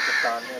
पाकिस्तान ने